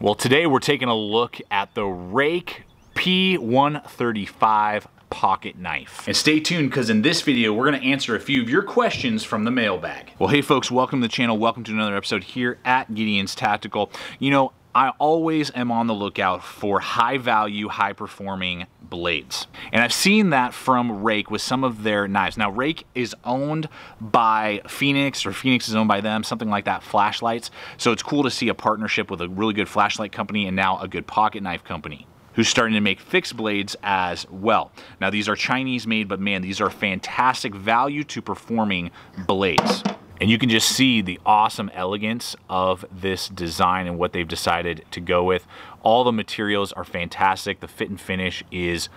Well, today we're taking a look at the Ruike P135 pocket knife. And stay tuned because in this video, we're gonna answer a few of your questions from the mailbag. Well, hey folks, welcome to the channel. Welcome to another episode here at Gideon's Tactical. You know, I always am on the lookout for high value, high performing blades. And I've seen that from Ruike with some of their knives. Now Ruike is owned by Fenix or Fenix is owned by them, something like that, flashlights. So it's cool to see a partnership with a really good flashlight company and now a good pocket knife company who's starting to make fixed blades as well. Now these are Chinese made, but man, these are fantastic value to performing blades. And you can just see the awesome elegance of this design and what they've decided to go with. All the materials are fantastic. The fit and finish is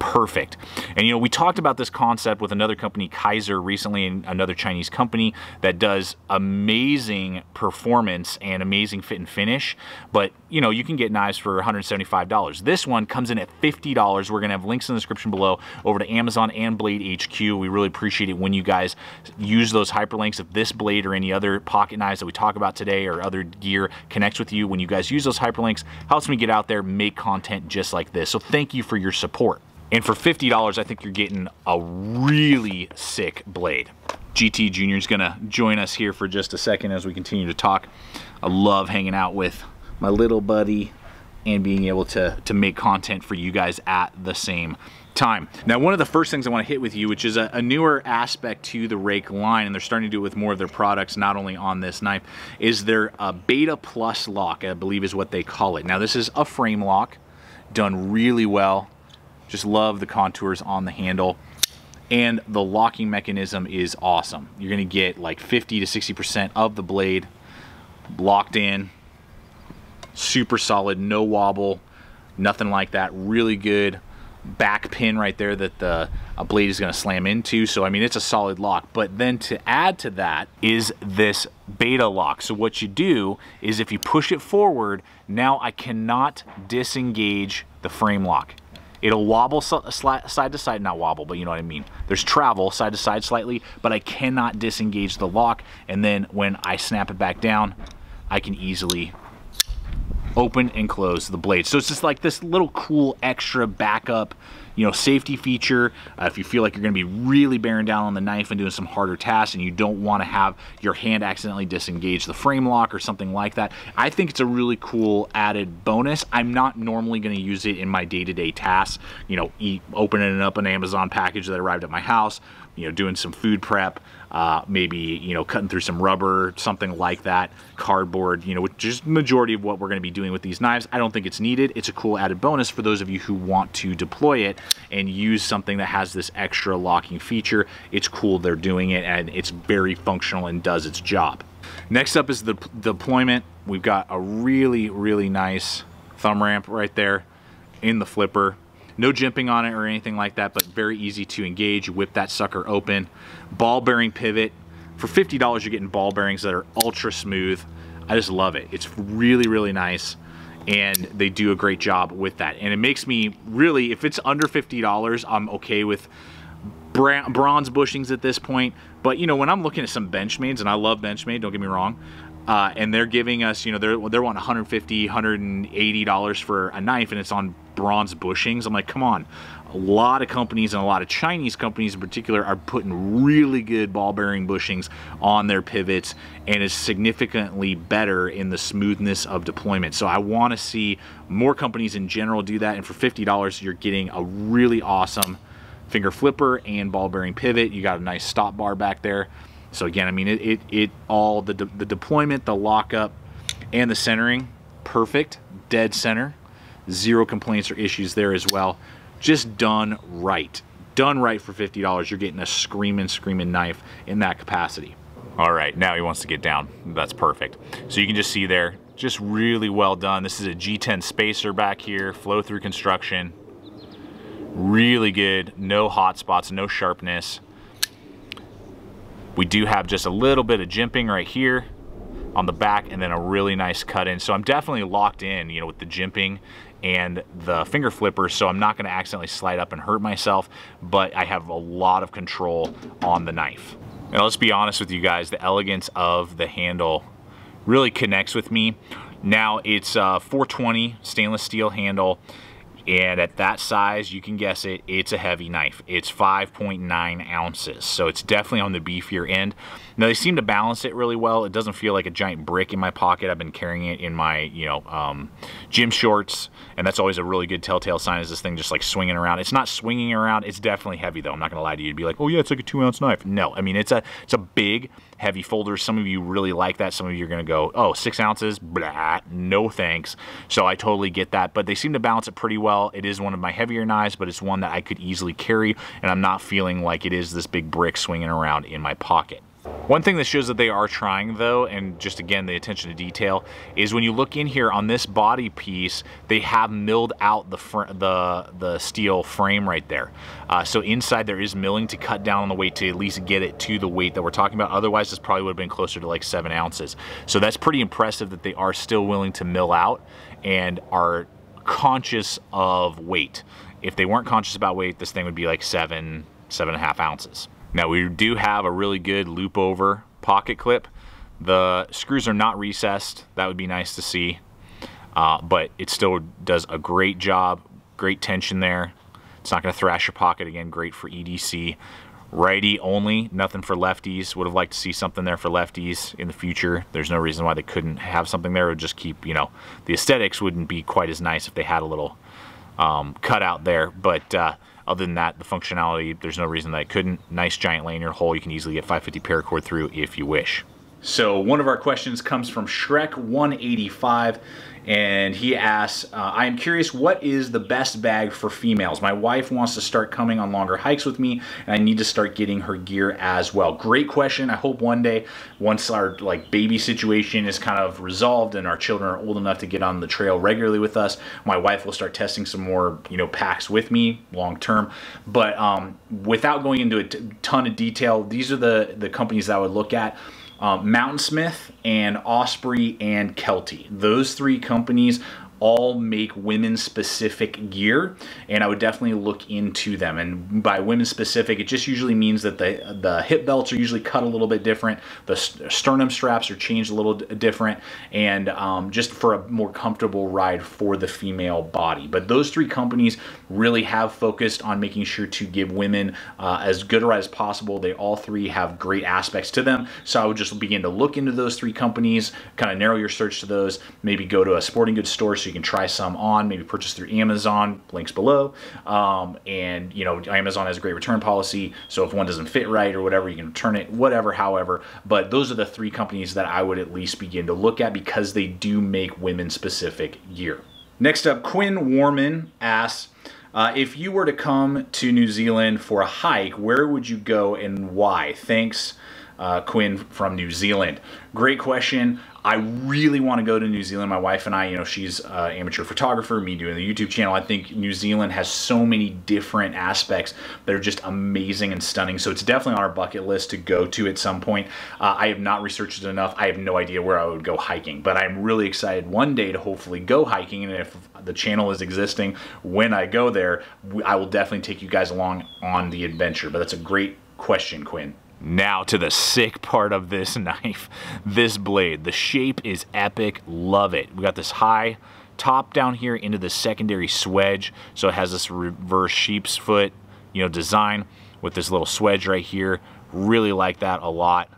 perfect. And you know, we talked about this concept with another company, Kizer, recently, and another Chinese company that does amazing performance and amazing fit and finish. But you know, you can get knives for $175. This one comes in at $50. We're gonna have links in the description below over to Amazon and Blade HQ. We really appreciate it when you guys use those hyperlinks. If this blade or any other pocket knives that we talk about today or other gear connects with you, when you guys use those hyperlinks, helps me get out there, make content just like this. So thank you for your support. And for $50, I think you're getting a really sick blade. GT Jr. is gonna join us here for just a second as we continue to talk. I love hanging out with my little buddy and being able to, to make content for you guys at the same time. Now, one of the first things I wanna hit with you, which is a, a, newer aspect to the Ruike line, and they're starting to do it with more of their products, not only on this knife, is their uh, Beta Plus lock, I believe is what they call it. Now, this is a frame lock, done really well just love the contours on the handle. And the locking mechanism is awesome. You're gonna get like 50 to 60% of the blade locked in. Super solid, no wobble, nothing like that. Really good back pin right there that the blade is going to slam into. So, I mean, it's a solid lock. But then to add to that is this beta lock. So what you do is if you push it forward, now I cannot disengage the frame lock. It'll wobble side to side, not wobble, but you know what I mean. There's travel side to side slightly, but I cannot disengage the lock. And then when I snap it back down, I can easily open and close the blade. So it's just like this little cool extra backup you know, safety feature. Uh, if you feel like you're gonna be really bearing down on the knife and doing some harder tasks and you don't wanna have your hand accidentally disengage the frame lock or something like that, I think it's a really cool added bonus. I'm not normally gonna use it in my day-to-day -day tasks, you know, eat, opening up an Amazon package that arrived at my house, you know, doing some food prep, uh, maybe, you know, cutting through some rubber, something like that, cardboard, you know, which is majority of what we're gonna be doing with these knives. I don't think it's needed. It's a cool added bonus for those of you who want to deploy it and use something that has this extra locking feature. It's cool they're doing it and it's very functional and does its job. Next up is the deployment. We've got a really, really nice thumb ramp right there in the flipper. No jimping on it or anything like that, but very easy to engage. Whip that sucker open. Ball bearing pivot. For $50, you're getting ball bearings that are ultra smooth. I just love it. It's really, really nice and they do a great job with that. And it makes me really, if it's under $50, I'm okay with bronze bushings at this point. But you know, when I'm looking at some Benchmades, and I love Benchmade, don't get me wrong, uh, and they're giving us, you know, they're they're wanting 150, 180 dollars for a knife, and it's on bronze bushings. I'm like, come on. A lot of companies and a lot of Chinese companies in particular are putting really good ball bearing bushings on their pivots and is significantly better in the smoothness of deployment. So I want to see more companies in general do that. And for $50, you're getting a really awesome finger flipper and ball bearing pivot. You got a nice stop bar back there. So again, I mean, it, it, it all, the, the deployment, the lockup, and the centering, perfect, dead center. Zero complaints or issues there as well. Just done right. Done right for $50. You're getting a screaming, screaming knife in that capacity. All right, now he wants to get down. That's perfect. So you can just see there, just really well done. This is a G10 spacer back here, flow through construction. Really good, no hot spots, no sharpness. We do have just a little bit of jimping right here on the back and then a really nice cut in. So I'm definitely locked in, you know, with the jimping and the finger flipper, so I'm not gonna accidentally slide up and hurt myself, but I have a lot of control on the knife. And let's be honest with you guys, the elegance of the handle really connects with me. Now it's uh, 420 stainless steel handle. And at that size, you can guess it, it's a heavy knife. It's 5.9 ounces, so it's definitely on the beefier end. Now they seem to balance it really well. It doesn't feel like a giant brick in my pocket. I've been carrying it in my, you know, um, gym shorts, and that's always a really good telltale sign is this thing just like swinging around. It's not swinging around. It's definitely heavy though. I'm not gonna lie to you. You'd be like, oh yeah, it's like a two ounce knife. No, I mean, it's a, it's a big, heavy folder. Some of you really like that. Some of you are gonna go, oh, six ounces, blah, no thanks. So I totally get that, but they seem to balance it pretty well. It is one of my heavier knives, but it's one that I could easily carry, and I'm not feeling like it is this big brick swinging around in my pocket. One thing that shows that they are trying though, and just again, the attention to detail, is when you look in here on this body piece, they have milled out the the, the steel frame right there. Uh, so inside there is milling to cut down on the weight to at least get it to the weight that we're talking about. Otherwise, this probably would have been closer to like seven ounces. So that's pretty impressive that they are still willing to mill out and are conscious of weight. If they weren't conscious about weight, this thing would be like seven, seven and a half ounces. Now we do have a really good loop over pocket clip. The screws are not recessed. That would be nice to see. Uh, but it still does a great job. Great tension there. It's not going to thrash your pocket again. Great for EDC. Righty only, nothing for lefties. Would have liked to see something there for lefties in the future. There's no reason why they couldn't have something there. It would just keep, you know, the aesthetics wouldn't be quite as nice if they had a little um, cutout there. But uh, other than that, the functionality, there's no reason that I couldn't. Nice giant lanyard hole. You can easily get 550 paracord through if you wish. So one of our questions comes from Shrek185 and he asks, uh, I am curious, what is the best bag for females? My wife wants to start coming on longer hikes with me, and I need to start getting her gear as well. Great question. I hope one day, once our like baby situation is kind of resolved and our children are old enough to get on the trail regularly with us, my wife will start testing some more, you know, packs with me long term. But um, without going into a ton of detail, these are the the companies that I would look at um, Mountainsmith and Osprey and Kelty. Those three companies all make women specific gear and I would definitely look into them. And by women specific it just usually means that the the hip belts are usually cut a little bit different the sternum straps are changed a little different and um, just for a more comfortable ride for the female body. But those three companies really have focused on making sure to give women uh, as good a ride as possible. They all three have great aspects to them. So I would just begin to look into those three companies kind of narrow your search to those maybe go to a sporting goods store so you can try some on, maybe purchase through Amazon, links below. Um, and, you know, Amazon has a great return policy. So if one doesn't fit right or whatever, you can return it, whatever, however. But those are the three companies that I would at least begin to look at because they do make women specific gear. Next up, Quinn Warman asks, uh, if you were to come to New Zealand for a hike, where would you go and why? Thanks, uh, Quinn from New Zealand. Great question. I really want to go to New Zealand. My wife and I, you know, she's an amateur photographer, me doing the YouTube channel. I think New Zealand has so many different aspects that are just amazing and stunning. So it's definitely on our bucket list to go to at some point. Uh, I have not researched it enough. I have no idea where I would go hiking, but I'm really excited one day to hopefully go hiking. And if the channel is existing when I go there, I will definitely take you guys along on the adventure. But that's a great question, Quinn. Now to the sick part of this knife, this blade. The shape is epic, love it. We got this high top down here into the secondary swedge, so it has this reverse sheep's foot, you know, design with this little swedge right here. Really like that a lot.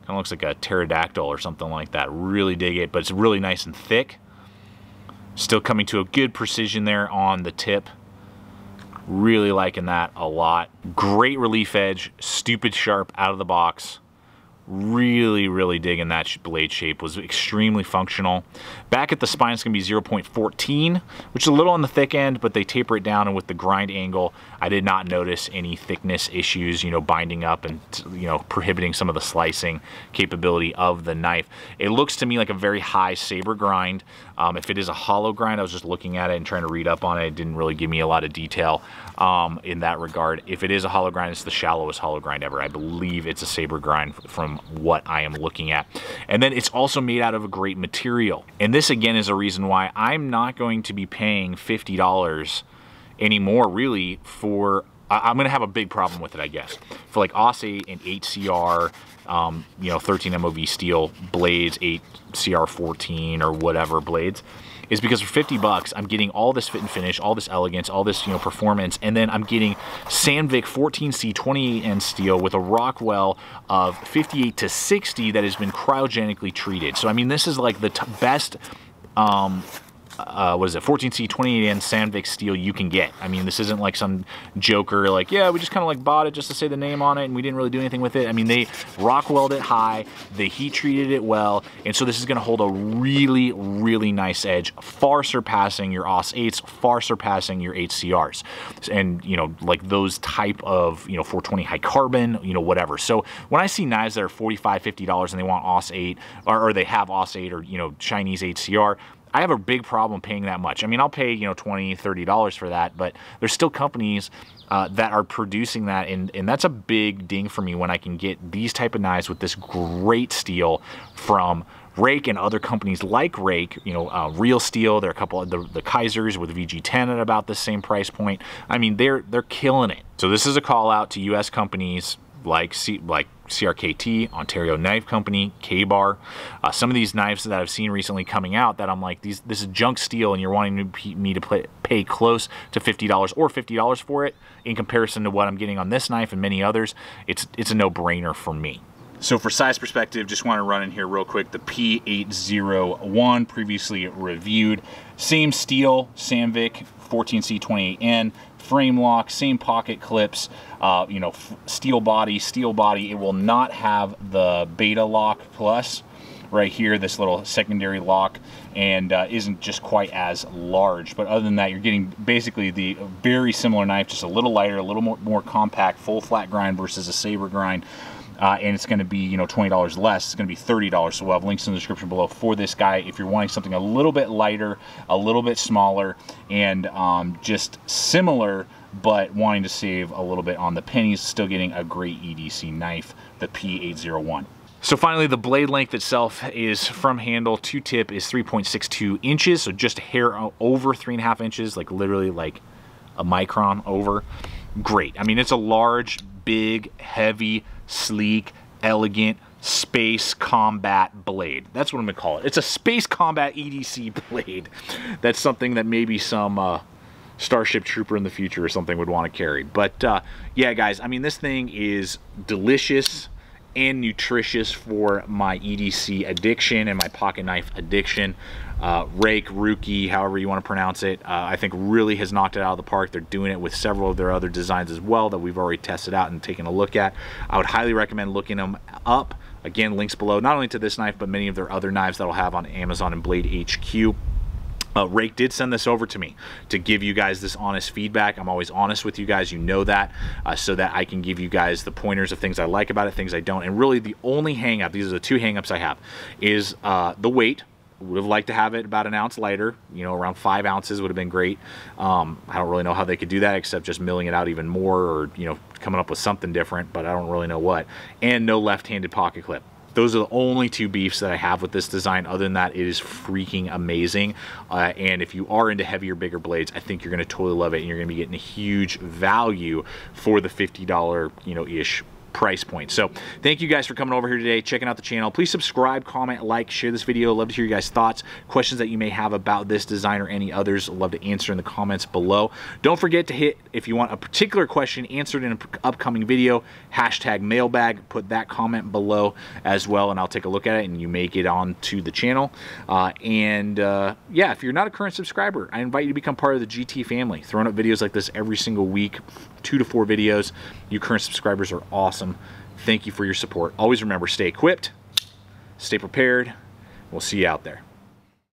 Kind of looks like a pterodactyl or something like that. Really dig it, but it's really nice and thick. Still coming to a good precision there on the tip. Really liking that a lot. Great relief edge, stupid sharp out of the box really, really digging that blade shape. Was extremely functional. Back at the spine, it's to be 0.14, which is a little on the thick end, but they taper it down, and with the grind angle, I did not notice any thickness issues, you know, binding up and, you know, prohibiting some of the slicing capability of the knife. It looks to me like a very high saber grind. Um, if it is a hollow grind, I was just looking at it and trying to read up on it. It didn't really give me a lot of detail um, in that regard. If it is a hollow grind, it's the shallowest hollow grind ever. I believe it's a saber grind from what I am looking at. And then it's also made out of a great material. And this again is a reason why I'm not going to be paying $50 anymore really for I, am going to have a big problem with it, I guess. For like 8 and 8CR, um, you know, 13 MOV steel blades, 8 CR14 or whatever blades, is because for 50 bucks, I'm getting all this fit and finish, all this elegance, all this, you know, performance, and then I'm getting Sandvik 14C 28N steel with a Rockwell of 58 to 60 that has been cryogenically treated. So, I mean, this is like the best um, uh, what is it, 14C 28N Sandvik steel you can get. I mean, this isn't like some joker, like, yeah, we just kind of like bought it just to say the name on it and we didn't really do anything with it. I mean, they rock welded it high, they heat treated it well, and so this is gonna hold a really, really nice edge, far surpassing your AUS-8s, far surpassing your 8CRs. And, you know, like those type of, you know, 420 high carbon, you know, whatever. So when I see knives that are $45, $50 and they want AUS-8, or, or they have AUS-8 or, you know, Chinese 8CR, I have a big problem paying that much. I mean, I'll pay, you know, 20, 30 dollars for that, but there's still companies uh, that are producing that, and, and that's a big ding for me when I can get these type of knives with this great steel from Ruike and other companies like Ruike, you know, uh, Real Steel, there are a couple of the, the Kizers with VG10 at about the same price point. I mean, they're they're killing it. So this is a call out to U.S. companies like C, like CRKT, Ontario Knife Company, Ka-Bar. Uh, some of these knives that I've seen recently coming out that I'm like, these this is junk steel, and you're wanting me to play, pay close to $50 or $50 for it in comparison to what I'm getting on this knife and many others. It's it's a no-brainer for me. So for size perspective, just want to run in here real quick. The P801 previously reviewed. Same steel, Sandvik 14C28N, frame lock, same pocket clips, uh, you know, steel body, steel body. It will not have the Beta Lock Plus right here, this little secondary lock, and uh, isn't just quite as large. But other than that, you're getting basically the very similar knife, just a little lighter, a little more, more compact, full flat grind versus a saber grind uh, and it's going to be you know $20 less. It's going to be $30. So we'll have links in the description below for this guy if you're wanting something a little bit lighter, a little bit smaller, and um, just similar but wanting to save a little bit on the pennies, still getting a great EDC knife, the P801. So finally, the blade length itself is from handle to tip is 3.62 inches, so just a hair over three and a half inches, like literally like a micron over. Great. I mean, it's a large, big, heavy, sleek, elegant, space combat blade. That's what I'm gonna call it. It's a space combat EDC blade. That's something that maybe some uh, Starship Trooper in the future or something would want to carry. But uh, yeah, guys, I mean, this thing is delicious and nutritious for my EDC addiction and my pocket knife addiction. Uh, Ruike, Rookie, however you want to pronounce it, uh, I think really has knocked it out of the park. They're doing it with several of their other designs as well that we've already tested out and taken a look at. I would highly recommend looking them up. Again, links below, not only to this knife, but many of their other knives that I'll have on Amazon and Blade HQ. Uh, Ruike did send this over to me to give you guys this honest feedback. I'm always honest with you guys, you know that, uh, so that I can give you guys the pointers of things I like about it, things I don't. And really the only hang up, these are the two hang ups I have, is uh, the weight. Would have liked to have it about an ounce lighter, you know, around five ounces would have been great. Um, I don't really know how they could do that except just milling it out even more or, you know, coming up with something different, but I don't really know what. And no left-handed pocket clip. Those are the only two beefs that I have with this design. Other than that, it is freaking amazing. Uh, and if you are into heavier, bigger blades, I think you're going to totally love it. And you're going to be getting a huge value for the $50, you know, ish price point. So thank you guys for coming over here today, checking out the channel. Please subscribe, comment, like, share this video. Love to hear you guys' thoughts, questions that you may have about this design or any others. Love to answer in the comments below. Don't forget to hit, if you want a particular question answered in an upcoming video, hashtag mailbag. Put that comment below as well, and I'll take a look at it, and you may get on to the channel. Uh, and uh, yeah, if you're not a current subscriber, I invite you to become part of the GT family. Throwing up videos like this every single week, two to four videos. You current subscribers are awesome. Thank you for your support. Always remember, stay equipped, stay prepared. We'll see you out there.